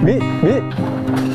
你你